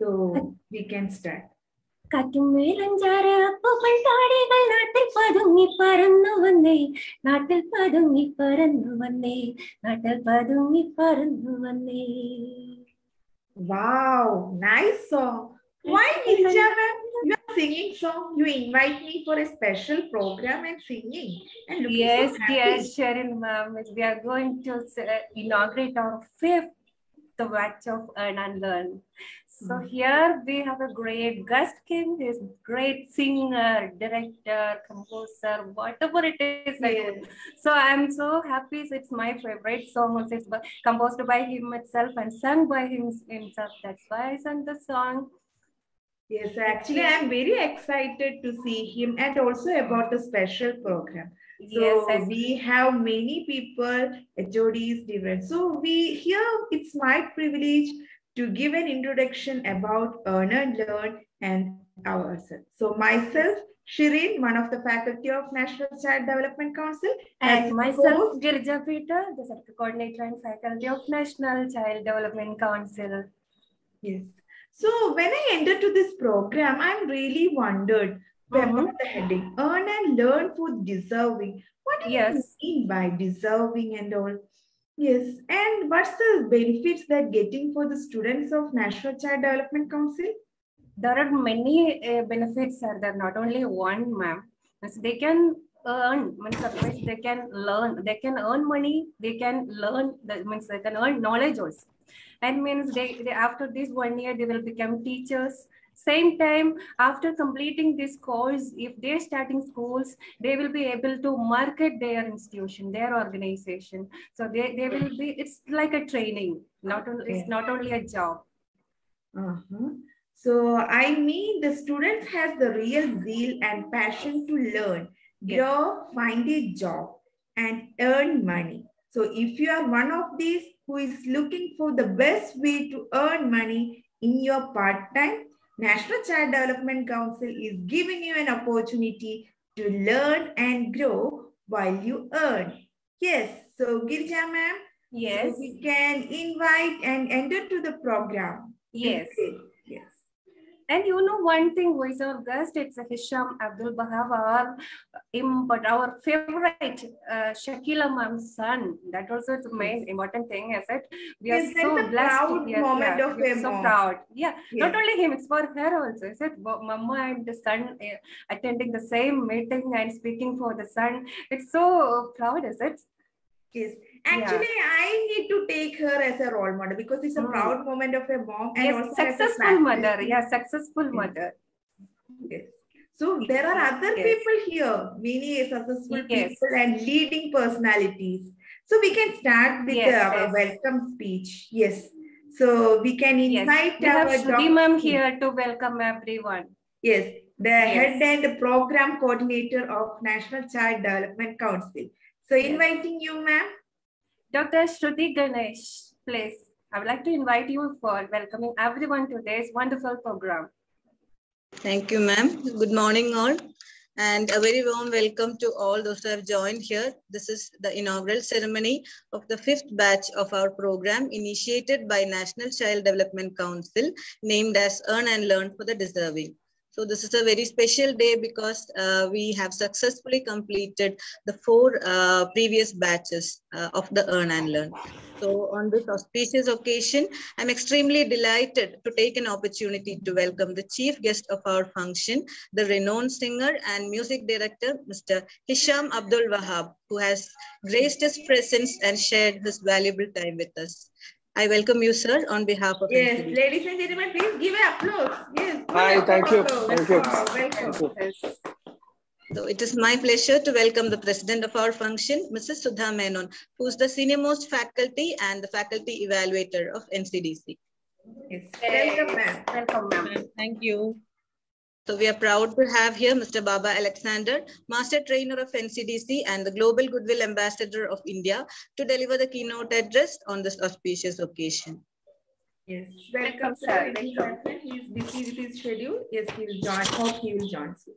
So we can start. കാറ്റുമേലഞ്ചാറ് അപ്പൂപ്പൻ താടികൾ നാട്ടിൽ പതുങ്ങി പറന്നു വന്നേ നാട്ടിൽ പതുങ്ങി പറന്നു വന്നേ നാട്ടിൽ പതുങ്ങി പറന്നു വന്നേ Wow, nice song. Why, Girija ma'am? You are singing song. You invite me for a special program and singing. And looking Yes, so happy. yes, Sharon ma'am. We are going to uh, inaugurate our fifth batch of Earn and Learn. So Mm. here we have a great guest king, is great singer, director, composer, whatever it is. Yes. So I'm so happy. It's my favorite song. It's composed by him itself and sung by him himself. That's why I sang the song. Yes, actually, I'm very excited to see him and also about the special program. So yes, yes. we have many people, HODs, different. So we here it's my privilege to give an introduction about Earn and Learn and ourselves. So myself, Shireen, one of the faculty of National Child Development Council, And myself, host. Girija Peter, the Sector Coordinator and Faculty of National Child Development Council. Yes. So when I entered to this program, I'm really wondered mm-hmm. about the heading Earn and Learn for Deserving. What do Yes. you mean by deserving and all? Yes. And what's the benefits they're getting for the students of National Child Development Council? There are many uh, benefits are there, not only one, ma'am. Means They can earn, means otherwise they can learn, they can earn money, they can learn, that means they can earn knowledge also. And means they, they after this one year, they will become teachers. Same time, after completing this course, if they're starting schools, they will be able to market their institution, their organization. So they, they will be, it's like a training, not only, it's not only a job. Uh-huh. So I mean the students has the real zeal and passion to learn, Yes. grow, find a job, and earn money. So if you are one of these who is looking for the best way to earn money in your part-time, National Child Development Council is giving you an opportunity to learn and grow while you earn. Yes, so Girija ma'am, Yes. so we can invite and enter to the program. Yes. Yes. And you know one thing, who is our guest? It's Hesham Abdul Wahab, our, but our favorite uh, Shakila Mam's son. That also is the main important thing, is it? We are Yes, so blessed proud moment yeah, of so mom. proud. Yeah, not only him, it's for her also. Is it? Mama and the son uh, attending the same meeting and speaking for the son. It's so proud, is it? Yes. Actually, I need to take her as a role model because it's a Mm. proud moment of a mom and Yes, also as a successful mother. Yeah, successful Yes. mother. Yes. So there are other Yes. people here, many successful Yes. people and leading personalities. So we can start with Yes, our yes. welcome speech. Yes. So we can Yes, invite we have our Shruti doc- ma'am here to welcome everyone. Yes, the Yes. head and program coordinator of National Child Development Council. So Yes. inviting you, ma'am. Dr. Shruti Ganesh, please. I would like to invite you for welcoming everyone to this wonderful program. Thank you, ma'am. Good morning, all. And a very warm welcome to all those who have joined here. This is the inaugural ceremony of the fifth batch of our program initiated by National Child Development Council, named as Earn and Learn for the Deserving. So this is a very special day because uh, we have successfully completed the four uh, previous batches uh, of the Earn and Learn. So on this auspicious occasion, I'm extremely delighted to take an opportunity to welcome the chief guest of our function, the renowned singer and music director, Mr. Hesham Abdul Wahab, who has graced his presence and shared his valuable time with us. I welcome you, sir, on behalf of Yes, NCD. ladies and gentlemen, please give an applause. Yes. Hi, thank you, thank you. Welcome. Thank you. So it is my pleasure to welcome the president of our function, Mrs. Sudha Menon, who is the senior most faculty and the faculty evaluator of NCDC. Yes. Welcome, ma'am. Welcome, ma'am. Thank you. So we are proud to have here Mr. Baba Alexander, Master Trainer of NCDC and the Global Goodwill Ambassador of India to deliver the keynote address on this auspicious occasion. Yes. Welcome, Welcome, sir. gentlemen, He is busy with his schedule. Yes, he will join. Hope he will join soon.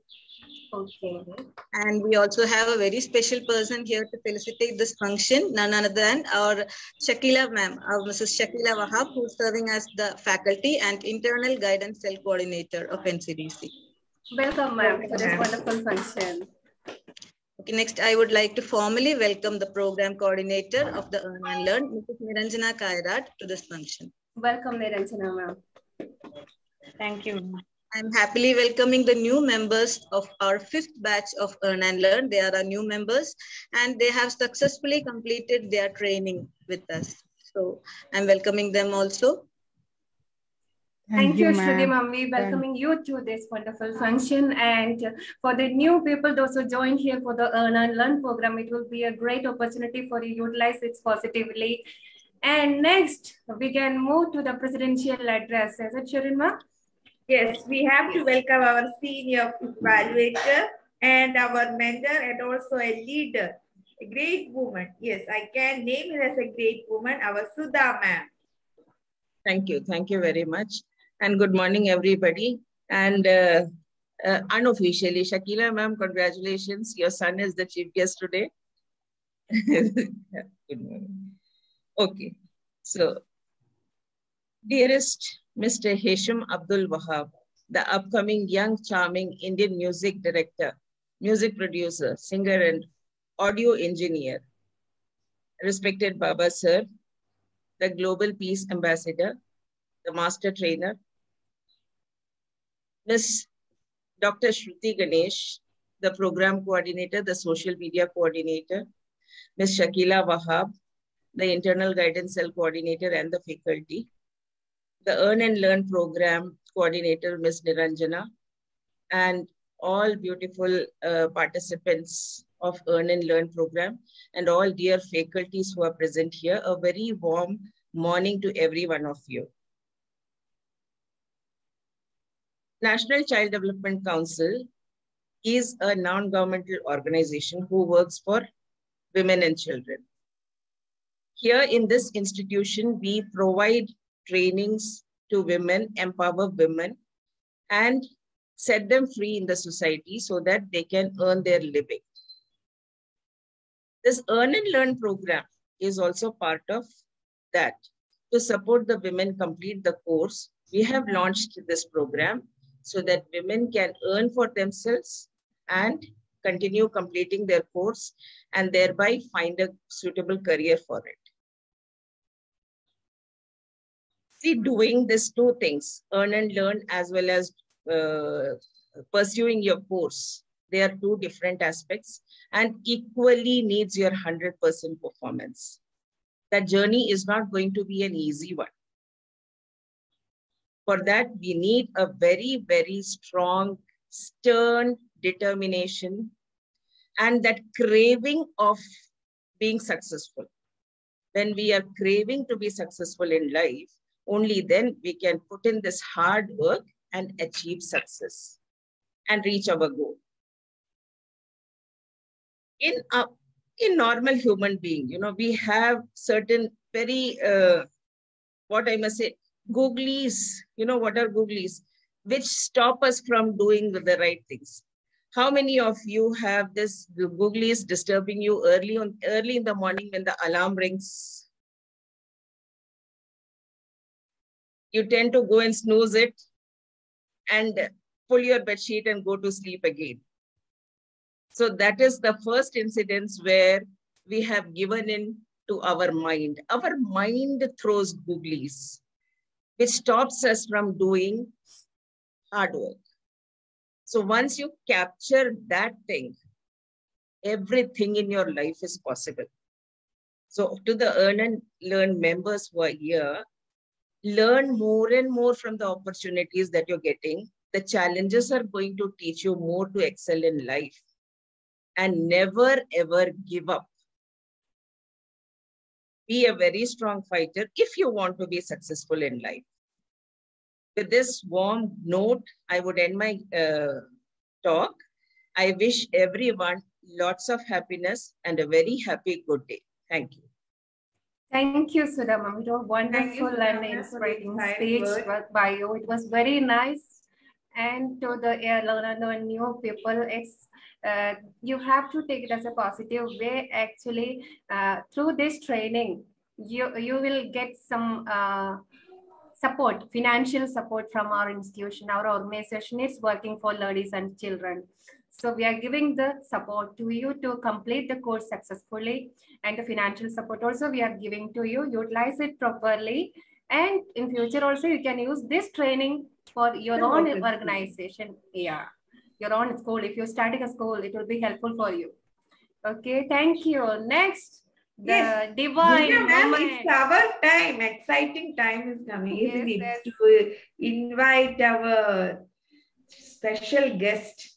Okay. And we also have a very special person here to felicitate this function, none other than our Shakila ma'am, uh, our Mrs. Shakila Wahab, who's serving as the faculty and internal guidance cell coordinator of NCDC. Welcome, ma'am, to this wonderful function. Okay, next I would like to formally welcome the program coordinator of the Earn and Learn, Mrs. Niranjana Kairat, to this function. Welcome, Niranjana, ma'am. Thank you. I'm happily welcoming the new members of our fifth batch of Earn and Learn. They are our new members and they have successfully completed their training with us. So I'm welcoming them also. Thank, Thank you, Shruti ma'am. We welcoming you to this wonderful function. And for the new people, those who joined here for the Earn and Learn program, it will be a great opportunity for you to utilize it positively. And next, we can move to the presidential address. Is it Shirin ma'am? Yes, we have to welcome our senior evaluator and our mentor and also a leader, a great woman. Yes, I can name her as a great woman, our Sudha ma'am. Thank you. Thank you very much. And good morning, everybody. And uh, uh, unofficially, Shakila ma'am, congratulations. Your son is the chief guest today. good morning. Okay. So, dearest Mr. Hesham Abdul Wahab, the upcoming young, charming Indian music director, music producer, singer, and audio engineer. Respected Baba Sir, the Global Peace Ambassador, the Master Trainer, Ms. Dr. Shruti Ganesh, the Program Coordinator, the Social Media Coordinator, Ms. Shakila Wahab, the Internal Guidance Cell Coordinator, and the faculty, the Earn and Learn program coordinator, Ms. Niranjana, and all beautiful uh, participants of Earn and Learn program and all dear faculties who are present here, a very warm morning to every one of you. National Child Development Council is a non-governmental organization who works for women and children. Here in this institution, we provide trainings to women, empower women, and set them free in the society so that they can earn their living. This Earn and Learn program is also part of that. To support the women complete the course, we have launched this program so that women can earn for themselves and continue completing their course and thereby find a suitable career for it. Doing these two things, earn and learn, as well as uh, pursuing your course. They are two different aspects and equally needs your 100% performance. That journey is not going to be an easy one. For that, we need a very, very strong, stern determination and that craving of being successful. When we are craving to be successful in life, only then we can put in this hard work and achieve success and reach our goal. In a in normal human being, you know, we have certain very, uh, what I must say, googlies, you know, what are googlies, which stop us from doing the right things. How many of you have this googlies disturbing you early on, early in the morning when the alarm rings you tend to go and snooze it and pull your bed sheet and go to sleep again. So that is the first incidence where we have given in to our mind. Our mind throws googlies, which stops us from doing hard work. So once you capture that thing, everything in your life is possible. So to the Earn and Learn members who are here, learn more and more from the opportunities that you're getting. The challenges are going to teach you more to excel in life and never ever give up. Be a very strong fighter if you want to be successful in life. With this warm note, I would end my uh, talk. I wish everyone lots of happiness and a very happy good day. Thank you. Thank you, Sudha ma'am. It was wonderful and inspiring speech by you. It was very nice and to the uh, learner, new people, it's uh, you have to take it as a positive way. Actually, uh, through this training, you you will get some uh, support, financial support from our institution. Our organization is working for ladies and children. So we are giving the support to you to complete the course successfully and the financial support also we are giving to you. Utilize it properly. And in future also you can use this training for your own organization. Yeah, your own school. If you're starting a school, it will be helpful for you. Okay, thank you. Next, the Yes. divine Divya ma'am, moment. it's our time. Exciting time is coming, isn't Yes. To invite our special guest.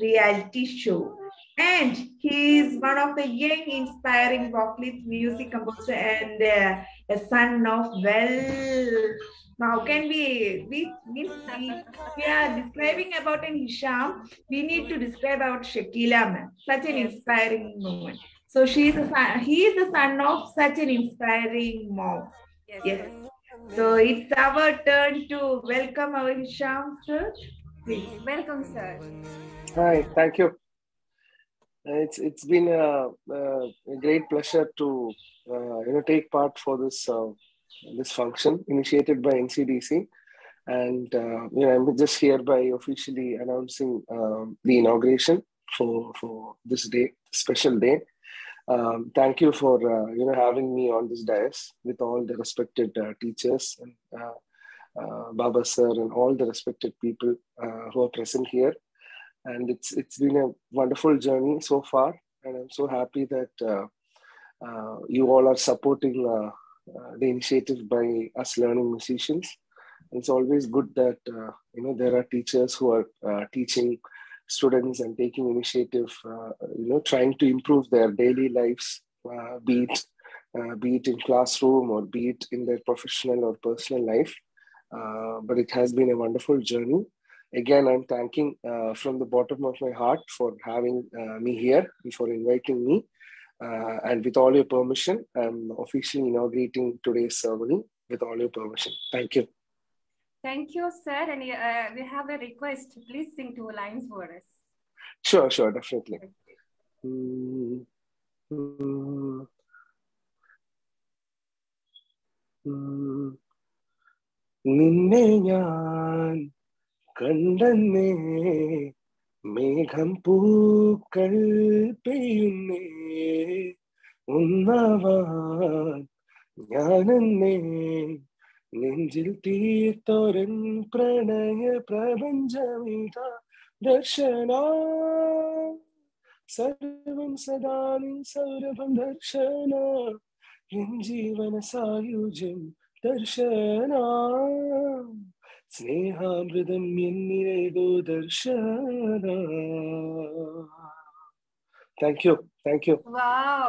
reality show. And he is one of the young, inspiring vocalist, music composer, and uh, a son of well. How can we? We, we, we, are describing about an Hesham we need to describe about Shakila, ma'am. Such an inspiring woman. So she is a son, he is the son of such an inspiring mom. Yes, Yes. So it's our turn to welcome our Hesham, sir. Welcome, sir. Hi, thank you. Uh, It's it's been a, a, great pleasure to uh, you know take part for this uh, this function initiated by NCDC, and uh, you know I'm just hereby officially announcing um, the inauguration for for this day, special day. Um, thank you for uh, you know having me on this dais with all the respected uh, teachers and uh, Baba sir and all the respected people uh, who are present here. And it's it's been a wonderful journey so far. And i'm so happy that uh, uh, you all are supporting uh, uh, the initiative by us learning musicians. It's always good that you know there are teachers who are teaching students and taking initiative you know trying to improve their daily lives be it uh, be it in classroom or be it in their professional or personal life uh, but it has been a wonderful journey again, I'm thanking uh, from the bottom of my heart for having uh, me here and for inviting me. Uh, and with all your permission, I'm officially inaugurating today's ceremony with all your permission. Thank you. Thank you, sir. And uh, we have a request. Please sing two lines for us. Sure, sure, definitely. Mm, mm, mm. നിന്നെ ഞാൻ കണ്ടെന്നേ മേഘം പൂക്കൾ പെയ്യുന്നേ. ഒന്നാവാൻ ഞാനെന്നേ നെഞ്ചിൽ തീർത്തോരൻ പ്രണയ പ്രപഞ്ചമിതാ ദർശന. സർവം സദാ നിൻ സൗരഭം ദർശന. ജീവന സായുജ്യം ദർശന സ്നേഹാമൃതം എന്നിലേതോ ദർശന thank you thank U Wow.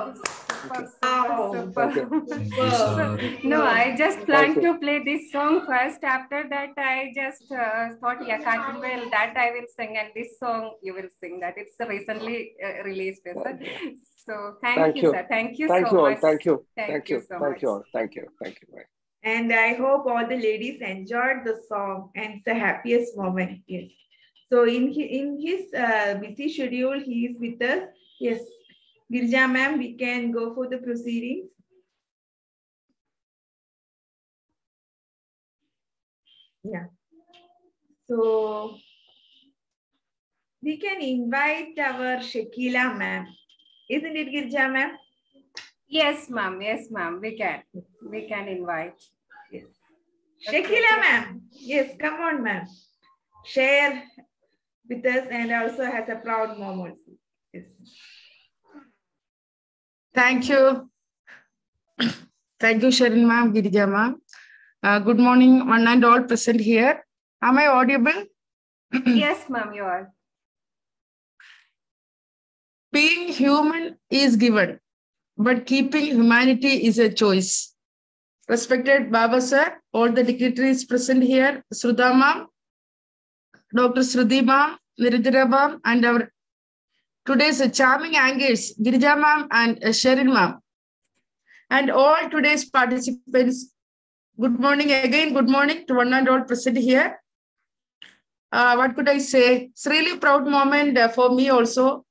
Super, Wow. super, Thank super. Wow. No, I just planned Thank you. to play this song first. After that, I just uh, thought, yeah, Cartoon Well, that I will sing, and this song you will sing. That it's recently uh, released. Sir. So thank, Thank you, you. sir. Thank you Thank so you all. much. Thank you. Thank Thank you you. so Thank you much. all. Thank you. Thank you. And I hope all the ladies enjoyed the song and it's the happiest moment. Yes. So in his, in his uh, busy schedule, he is with us. Yes. Girija ma'am, we can go for the proceedings. Yeah. So we can invite our Shakila ma'am. Isn't it Girija ma'am? Yes, ma'am. Yes, ma'am. We can. We can invite. Yes. Shakila ma'am. Yes, come on ma'am. Share with us and also has a proud mom also. Yes. Thank you. Thank you, Sharon ma'am, Girija ma'am. Uh, good morning, one and all present here. Am I audible? yes, ma'am, you are. Being human is given, but keeping humanity is a choice. Respected Baba sir, all the dignitaries present here, Sudha ma'am, Dr. Shruti ma'am, Niranjana ma'am, and our today's charming anchors, Girija ma'am and Sherin ma'am. And all today's participants, good morning again, good morning to one and all present here. Uh, what could I say? It's really proud moment uh, for me also.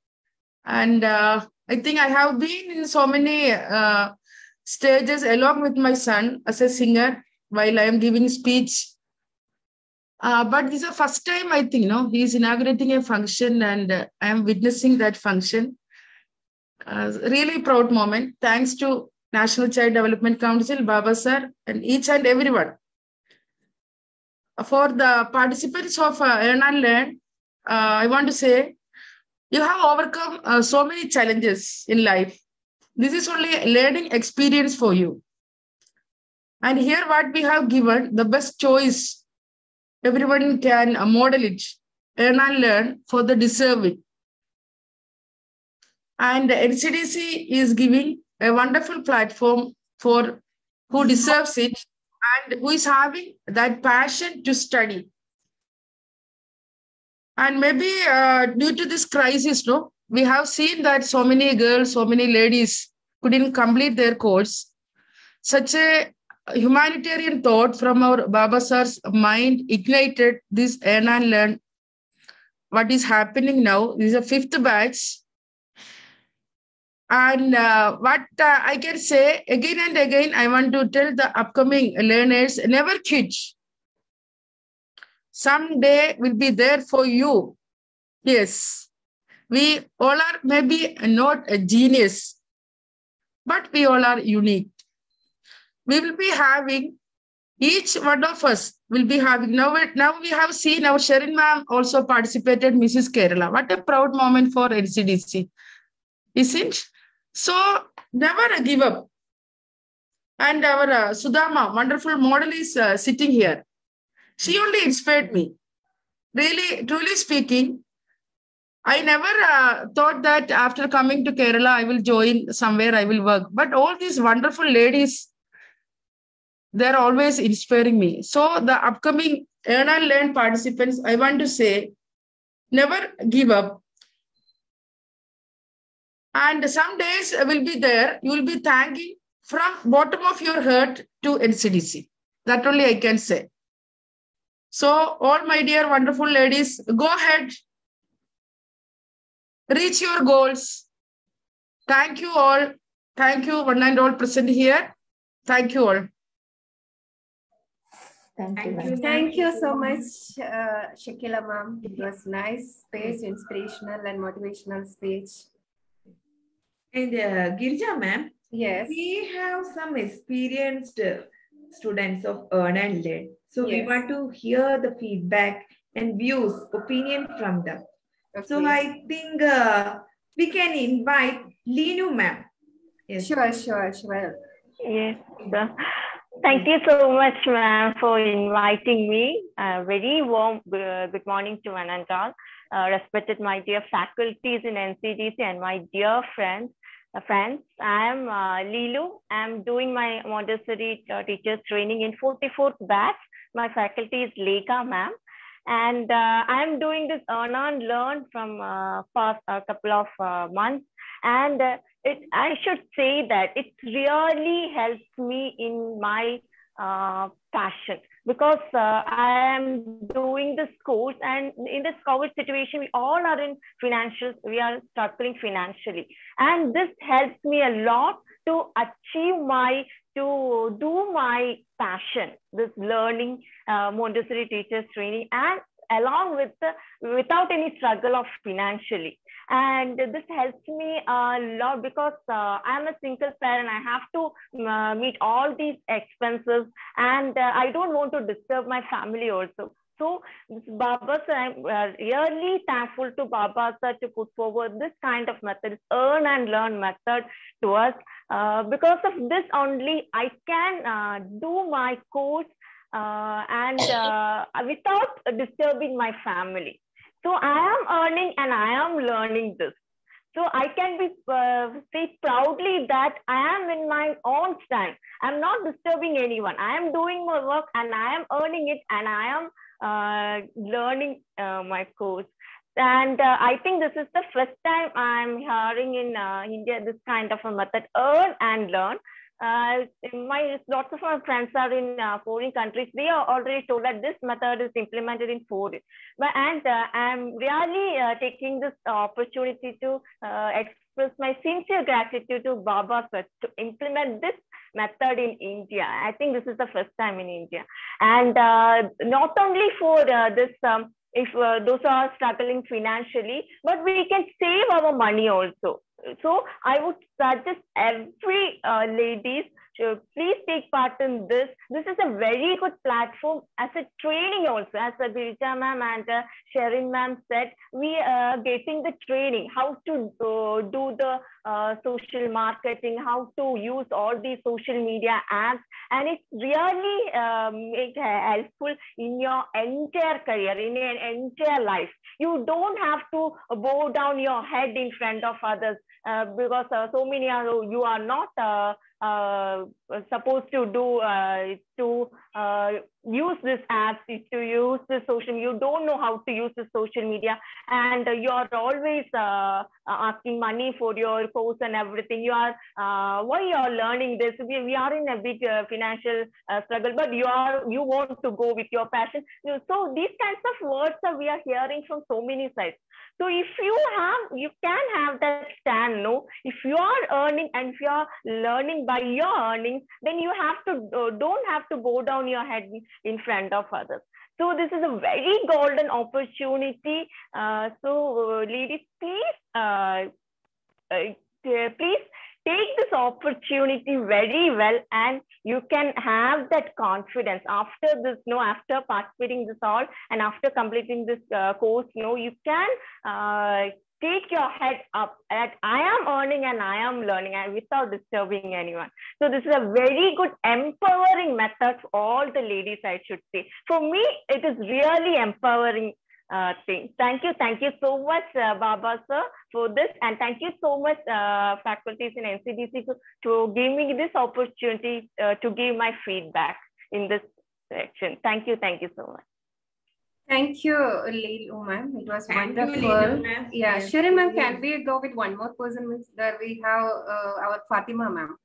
And uh, I think I have been in so many uh, stages along with my son as a singer while I am giving speech. Uh, but this is the first time I think, you know, he is inaugurating a function and uh, I am witnessing that function. Uh, really proud moment. Thanks to National Child Development Council, Baba sir, and each and everyone. For the participants of uh, Earn and Learn, uh, I want to say you have overcome uh, so many challenges in life. This is only a learning experience for you. And here, what we have given the best choice, everyone can uh, model it, earn and learn for the deserving. And NCDC is giving a wonderful platform for who deserves it and who is having that passion to study. And maybe uh, due to this crisis, no, we have seen that so many girls, so many ladies couldn't complete their course. Such a humanitarian thought from our Baba Sir's mind ignited this earn and learn. What is happening now this is a fifth batch. And uh, what uh, I can say again and again, I want to tell the upcoming learners never quit someday will be there for you. Yes, we all are maybe not a genius, but we all are unique. We will be having, each one of us will be having, now, now we have seen our Sharon ma'am also participated Mrs. Kerala. What a proud moment for NCDC, isn't So never give up. And our uh, Sudha ma'am, wonderful model is uh, sitting here she only inspired me. Really, truly speaking, I never uh, thought that after coming to Kerala, I will join somewhere, I will work. But all these wonderful ladies, they're always inspiring me. So, the upcoming Earn and Learn participants, I want to say, never give up. And some days will be there, you will be thanking from bottom of your heart to NCDC. That only I can say. So, all my dear wonderful ladies, go ahead, reach your goals. Thank you all. Thank you, one and all present here. Thank you all. Thank, Thank you. you, thank you so much, uh, Shakila ma'am. It was nice speech, inspirational and motivational speech. And uh, Girija ma'am, Yes. we have some experienced uh, students of Earn and Learn. So we want to hear the feedback and views, opinion from them. So I think uh, we can invite Linu ma'am. Yes. Sure, sure, sure. Yes. Thank you so much, ma'am, for inviting me. Uh, very warm uh, good morning to one and all. Uh, respected my dear faculties in NCDC and my dear friends. Uh, friends, I am uh, Lilu. I'm doing my Montessori uh, teachers training in 44th batch. My faculty is Lekha, ma'am. And uh, I'm doing this earn and learn from uh, past a couple of uh, months. And uh, it, I should say that it really helps me in my uh, passion because uh, I am doing this course and in this COVID situation, we all are in financial, we are struggling financially. And this helps me a lot to achieve my, to do my passion, this learning uh, Montessori teachers training and along with the, without any struggle of financially. And this helps me a lot because uh, i'm a single parent. I have to uh, meet all these expenses and uh, i don't want to disturb my family also. So baba sir i'm uh, really thankful to baba sir to put forward this kind of method earn and learn method to us uh, because of this only i can uh, do my course uh, and uh, without disturbing my family. So I am earning and I am learning this. So I can be say proudly that I am in my own stand. I'm not disturbing anyone. I am doing my work and I am earning it and I am learning my course. And uh, I think this is the first time I'm hearing in uh, India this kind of a method, earn and learn. Uh, my lots of my friends are in uh, foreign countries. They are already told that this method is implemented in foreign. But and uh, I'm really uh, taking this opportunity to express my sincere gratitude to Baba sir to implement this method in India. I think this is the first time in India, and not only for this. Um, if those are struggling financially, but we can save our money also. So I would suggest every uh, ladies to please take part in this. This is a very good platform as a training also. As Abhirita ma'am and uh, Sharon ma'am said, we are getting the training, how to uh, do the uh, social marketing, how to use all these social media apps. And it's really uh, make helpful in your entire career, in your entire life. You don't have to bow down your head in front of others uh, because uh, so many are you are not uh, uh, supposed to do uh, to uh, use this apps to use the social you don't know how to use the social media. And you are always asking money for your course and everything. You are why you are learning this? We, we are in a big financial struggle but you are you want to go with your passion. So these kinds of words we are hearing from so many sides so if you have, you can have that stand, no? If you are earning and if you are learning by your earnings, then you have to, uh, don't have to bow down your head in front of others. So this is a very golden opportunity. Uh, so uh, ladies, please, uh, uh, please take this opportunity very well and you can have that confidence after this no after participating this all and after completing this uh, course no you can uh, take your head up that I am earning and I am learning and without disturbing anyone. So this is a very good empowering method for all the ladies, I should say. For me, it is really empowering uh, thing. Thank you. Thank you so much, uh, Baba sir, for this. And thank you so much, uh, faculties in NCDC, to, to give me this opportunity uh, to give my feedback in this section. Thank you. Thank you so much. Thank you, Leelu ma'am. It was Thank wonderful. You, yeah, yes. Sharon ma'am, can we go with one more person? There we have uh, our Fatima ma'am.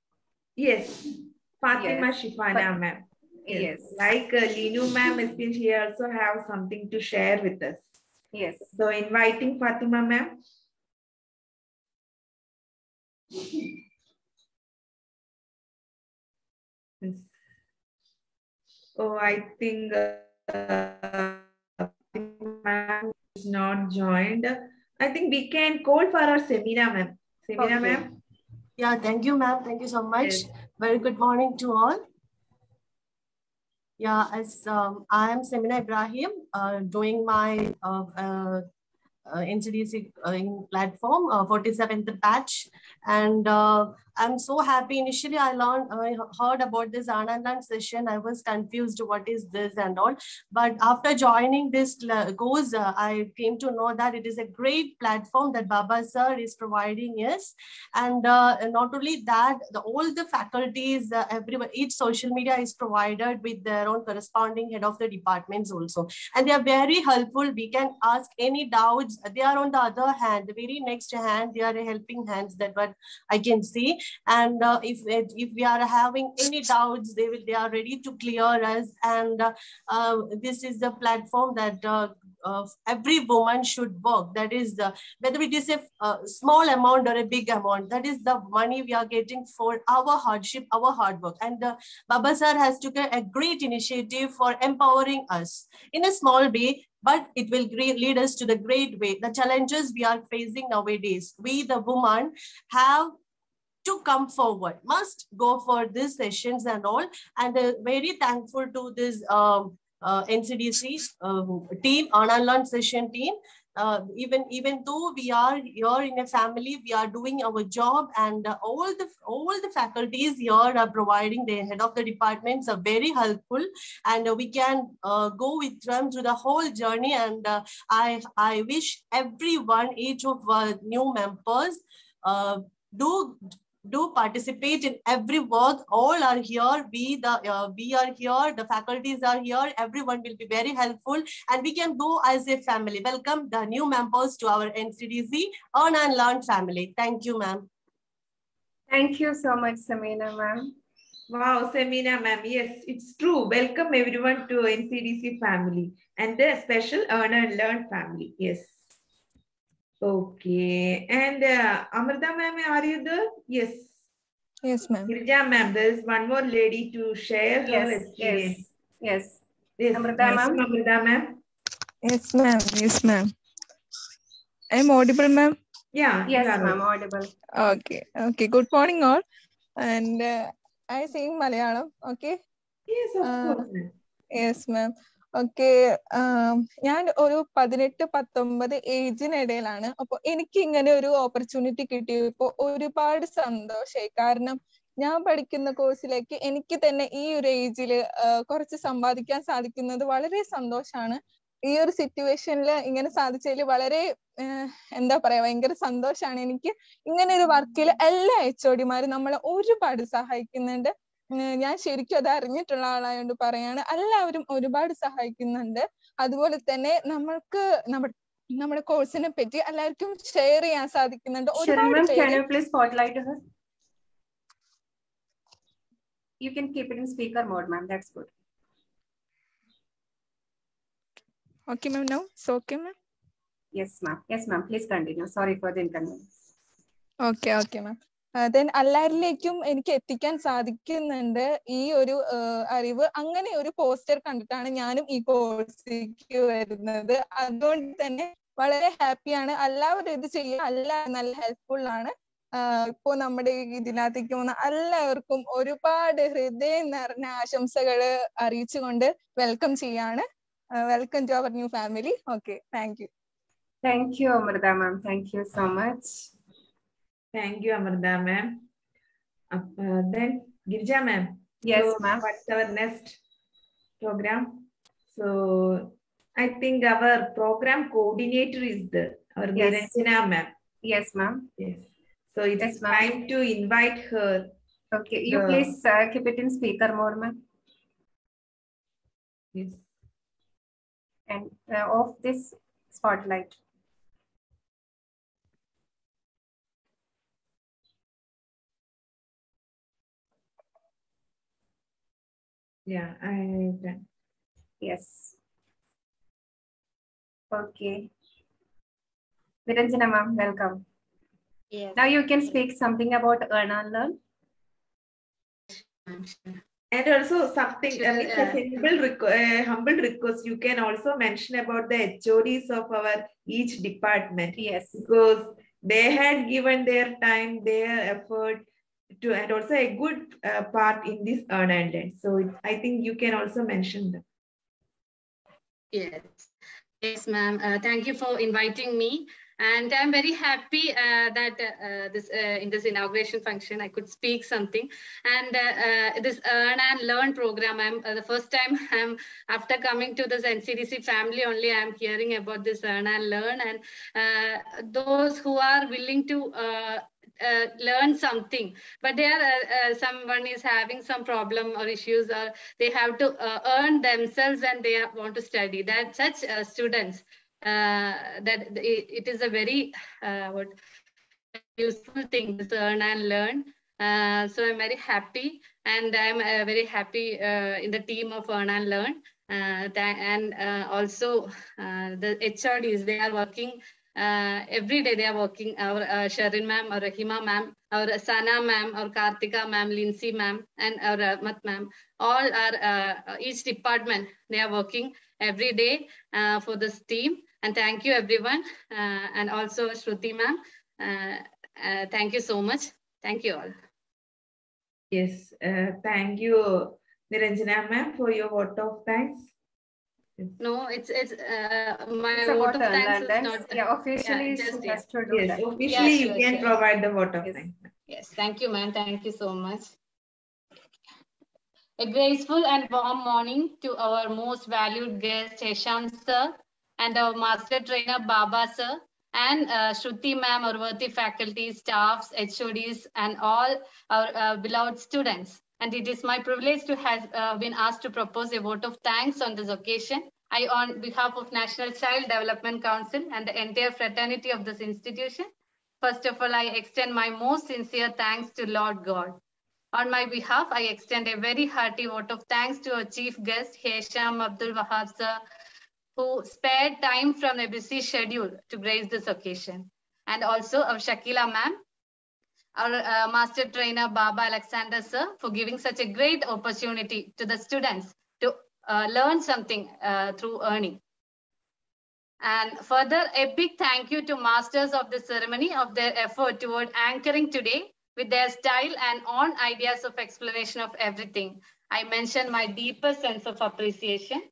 Yes, Fatima yes. Shifana ma'am. Yes. Like uh, Linu ma'am has been she also have something to share with us. Yes. So inviting Fatima ma'am. Oh, I think uh, ma'am is not joined. I think we can call for our seminar ma'am. Seminar okay. ma'am. Yeah, thank you ma'am. Thank you so much. Yes. Very good morning to all. Yeah, as um, I am Semina Ibrahim, uh, doing my uh, uh, uh NCDC uh, platform, uh, 47th batch. And uh, I'm so happy. Initially, I learned, I heard about this Anandan session. I was confused what is this and all. But after joining this course, uh, I came to know that it is a great platform that Baba sir is providing us. And uh, not only that, the, all the faculties, uh, everyone, each social media is provided with their own corresponding head of the departments also. And they are very helpful. We can ask any doubts. They are on the other hand, the very next hand, they are helping hands that what I can see and uh, if if we are having any doubts they will they are ready to clear us. And uh, uh, this is the platform that uh, every woman should work. That is the whether it is a, a, small amount or a big amount that is the money we are getting for our hardship our hard work. And uh, baba sir has taken a great initiative for empowering us in a small way but it will lead us to the great way. The challenges we are facing nowadays we the woman have to come forward, must go for these sessions and all. And uh, very thankful to this um, uh, NCDC um, team, Anand session team. uh, even even though we are here in a family we are doing our job and uh, all the all the faculties here are providing the head of the departments are very helpful and uh, we can uh, go with them through the whole journey and uh, i i wish everyone each of our new members do do participate in every work all are here we the uh, we are here the faculties are here everyone will be very helpful and we can go as a family welcome the new members to our ncdc earn and learn family thank you ma'am Thank you so much, Samina ma'am. Wow, Semina ma'am. Yes, it's true. Welcome everyone to NCDC family and the special earn and learn family. Yes. Okay. And uh, Amrita ma'am, are you there? Yes. Yes, ma'am. Girija ma'am, there is one more lady to share her Yes, experience. yes, yes. Yes, Amrita yes, ma'am. Amrita ma'am. Yes, ma'am. Yes, ma'am. I'm audible, ma'am. Yeah. Yes, you ma'am, audible. Okay. Okay. Good morning, all. And uh, I sing Malayalam. Okay. Yes, of Uh, course. ma'am. Okay ഞാൻ ഒരു പതിനെട്ട് പത്തൊമ്പത് ഏജിനിടയിലാണ്. അപ്പൊ എനിക്ക് ഇങ്ങനെ ഒരു opportunity കിട്ടിയപ്പോ ഒരുപാട് സന്തോഷമായി കാരണം ഞാൻ പഠിക്കുന്ന കോഴ്സിലേക്ക് എനിക്ക് തന്നെ ഈ ഒരു ഏജിൽ കുറച്ച് സമ്പാദിക്കാൻ സാധിക്കുന്നത് വളരെ സന്തോഷമാണ് ഈ ഒരു സിറ്റുവേഷനിൽ ഇങ്ങനെ സാധിച്ചതിൽ വളരെ എന്താ പറയാ ഭയങ്കര സന്തോഷമാണ് എനിക്ക്. ഇങ്ങനെ ഒരു വർക്കിൽ എല്ലാ എച്ച് ഒടിമാരും നമ്മളെ ഒരുപാട് സഹായിക്കുന്നുണ്ട്. ഞാൻ ശരിക്കും അത് അറിഞ്ഞിട്ടുള്ള ആളായോണ്ട് പറയാണ്. എല്ലാവരും ഒരുപാട് സഹായിക്കുന്നുണ്ട്. അതുപോലെ തന്നെ നമ്മൾക്ക് നമ്മ നമ്മുടെ കോഴ്സിനെ പറ്റി എല്ലാവർക്കും ഷെയർ ചെയ്യാൻ സാധിക്കുന്നുണ്ട്. ഓക്കെ ഓക്കെ മാം ദെൻ എല്ലാവരിലേക്കും എനിക്ക് എത്തിക്കാൻ സാധിക്കുന്നുണ്ട് ഈ ഒരു അറിവ്. അങ്ങനെ ഒരു പോസ്റ്റർ കണ്ടിട്ടാണ് ഞാനും ഈ കോഴ്സിലേക്ക് വരുന്നത്. അതുകൊണ്ട് തന്നെ വളരെ ഹാപ്പിയാണ് എല്ലാവരും ഇത് ചെയ്യുക അല്ല നല്ല ഹെൽപ്ഫുൾ ആണ്. ഇപ്പോ നമ്മുടെ ഇതിനകത്തേക്ക് പോകുന്ന എല്ലാവർക്കും ഒരുപാട് ഹൃദയം നിറഞ്ഞ ആശംസകൾ അറിയിച്ചുകൊണ്ട് വെൽക്കം ചെയ്യാണ്. Welcome to our new family okay thank you thank you Amrita ma'am thank you so much. Thank you, Amrita ma'am. Uh, then, Girija ma'am. Yes, so ma'am. What's our next program? So, I think our program coordinator is the our Yes. Niranjana ma'am. Yes, ma'am. Yes. So it's Yes, time to invite her. Okay, you The- please uh, keep it in speaker mode, ma'am. Yes. And uh, off this spotlight. Yeah, I done. Yes. Okay. Niranjana ma'am, welcome. Yes. Now you can speak something about earn and learn. And also something, Sure, uh, with a humble, requ- uh, humble request, you can also mention about the HODs of our each department. Yes. because they had given their time, their effort to, and also a good uh, part in this earn and learn. So it- I think you can also mention them. Yes, yes, ma'am. Uh, thank you for inviting me. And I'm very happy uh, that uh, this uh, in this inauguration function I could speak something. And uh, uh, this Earn and Learn program, I'm uh, the first time I'm after coming to this NCDC family only. I'm hearing about this Earn and Learn, and uh, those who are willing to. Uh, learn something. But they are uh, uh, someone is having some problem or issues or they have to uh, earn themselves and they want to study. That such uh, students that it, it is a very what useful thing to earn and learn. So i'm very happy and i'm very happy in the team of earn and learn. Uh, tha- and uh, also uh, the HRDs they are working every day they are working. Our uh, Sharon ma'am or Rahima ma'am our Sana ma'am or Kartika ma'am Lindsay ma'am and our Rahmat ma'am all are uh, each department they are working every day uh, for this team. And thank you everyone. Uh, and also Shruti ma'am uh, uh, thank you so much. Thank you all. Yes, uh, thank you, Niranjana ma'am, for your vote of thanks. No, it's it's uh, my It's a vote of thanks is not. yeah, officially just, she yeah. has to do Yes, that. officially Yeah, you can sure. provide the vote of thanks. Yes, thank you, ma'am. Thank you so much. A graceful and warm morning to our most valued guest, Hesham sir, and our master trainer, Baba sir, and uh, Shruti ma'am, our worthy faculty, staffs, HODs, and all our uh, beloved students. And it is my privilege to have uh, been asked to propose a vote of thanks on this occasion. I, on behalf of National Child Development Council and the entire fraternity of this institution, First of all, I extend my most sincere thanks to Lord God. On my behalf, I extend a very hearty vote of thanks to our chief guest, Hesham Abdul Wahab sir, who spared time from a busy schedule to grace this occasion. And also our Shakila ma'am, our uh, master trainer Baba Alexander sir, for giving such a great opportunity to the students to uh, learn something uh, through earning. And further, a big thank you to masters of the ceremony of their effort toward anchoring today with their style and own ideas of explanation of everything. I mention my deepest sense of appreciation.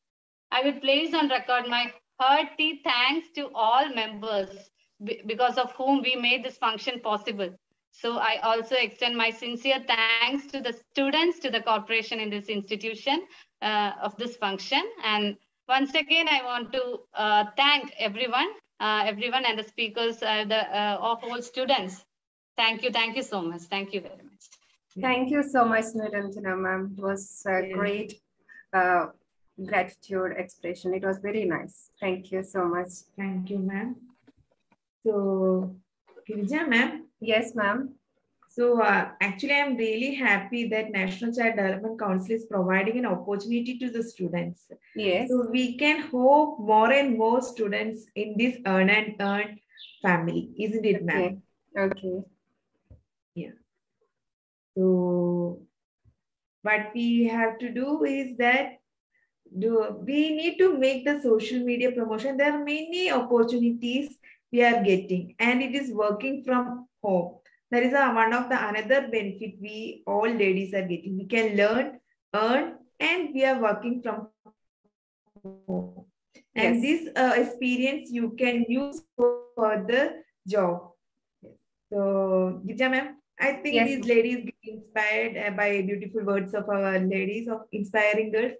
I will place on record my hearty thanks to all members because of whom we made this function possible. So I also extend my sincere thanks to the students, to the corporation in this institution uh, of this function. And once again, I want to uh, thank everyone, uh, everyone and the speakers, uh, the uh, of all students. Thank you, thank you so much. Thank you very much. Thank you so much, Niranjana ma'am. It was a great uh, gratitude expression. It was very nice. Thank you so much. Thank you, ma'am. So, Girija ma'am. Yes, ma'am. So uh, actually, I'm really happy that National Child Development Council is providing an opportunity to the students. Yes. So we can hope more and more students in this earn and earn family, isn't it, ma'am? Okay. Yeah. So what we have to do is that do we need to make the social media promotion. There are many opportunities we are getting, and it is working from home. That is a, one of the another benefit we all ladies are getting. We can learn, earn, and we are working from home. And this uh, experience you can use for the job. So, Gita ma'am, I think Yes, these ladies get inspired uh, by beautiful words of our ladies of inspiring girls.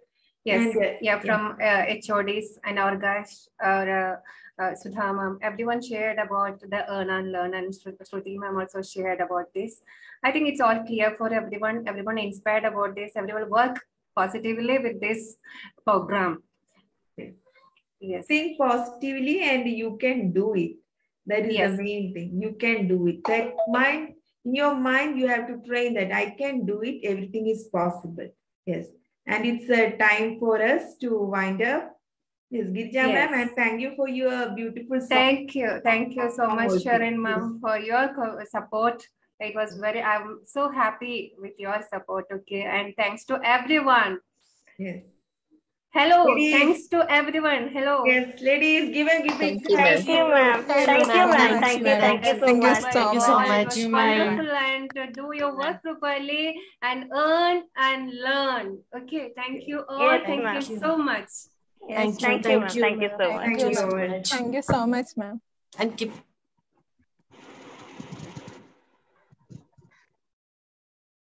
Yes, And, uh, yeah, from uh, HODs and our guys, our uh, uh, Sudha ma'am, everyone shared about the earn and learn, and Shru- Shruti ma'am also shared about this. I think it's all clear for everyone. Everyone inspired about this. Everyone work positively with this program. Yes. think positively and you can do it. That is Yes. the main thing. You can do it. That mind, in your mind, you have to train that I can do it. Everything is possible. Yes. And it's a time for us to wind up. Yes, Girija ma'am, Yes. and thank you for your beautiful song. Thank you. Thank you so much, Okay, Sharon yes. ma'am, for your support. It was very, I'm so happy with your support. Okay. And thanks to everyone. Yes. Hello. Ladies. Thanks to everyone. Hello. Yes, ladies, give a give a Thank you, ma'am. Thank you, ma'am. Thank you, ma'am. Thank you, thank you so Thank you much. so Thank you so much. much. It was wonderful and do your work properly and earn and learn. Okay. Thank you all. Yes, Thank ma'am. you so much. Yes, thank you. Thank you so much. Thank you so much. Thank you so much, ma'am. And keep